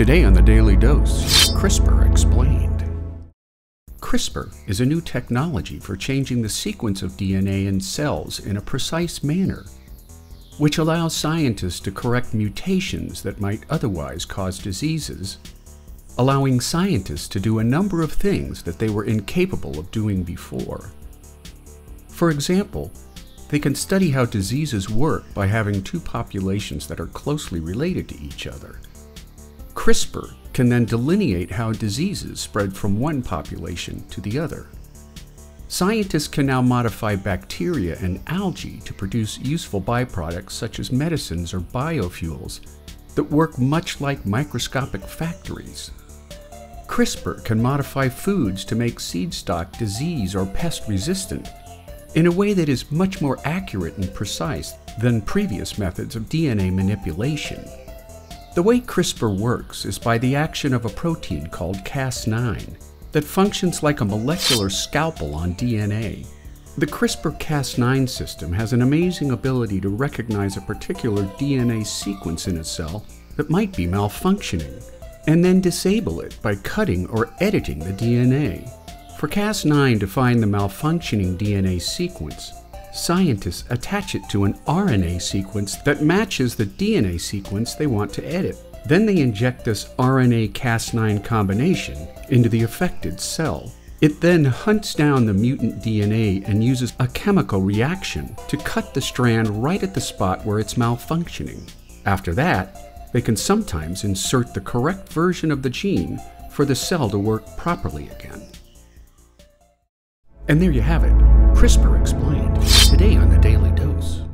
Today on the Daily Dose, CRISPR Explained. CRISPR is a new technology for changing the sequence of DNA in cells in a precise manner, which allows scientists to correct mutations that might otherwise cause diseases, allowing scientists to do a number of things that they were incapable of doing before. For example, they can study how diseases work by having two populations that are closely related to each other CRISPR can then delineate how diseases spread from one population to the other. Scientists can now modify bacteria and algae to produce useful byproducts such as medicines or biofuels that work much like microscopic factories. CRISPR can modify foods to make seed stock disease or pest resistant in a way that is much more accurate and precise than previous methods of DNA manipulation. The way CRISPR works is by the action of a protein called Cas9 that functions like a molecular scalpel on DNA. The CRISPR Cas9 system has an amazing ability to recognize a particular DNA sequence in a cell that might be malfunctioning, and then disable it by cutting or editing the DNA. For Cas9 to find the malfunctioning DNA sequence, scientists attach it to an RNA sequence that matches the DNA sequence they want to edit. Then they inject this RNA Cas9 combination into the affected cell. It then hunts down the mutant DNA and uses a chemical reaction to cut the strand right at the spot where it's malfunctioning. After that, they can sometimes insert the correct version of the gene for the cell to work properly again. And there you have it CRISPR explained Today on the Daily Dose.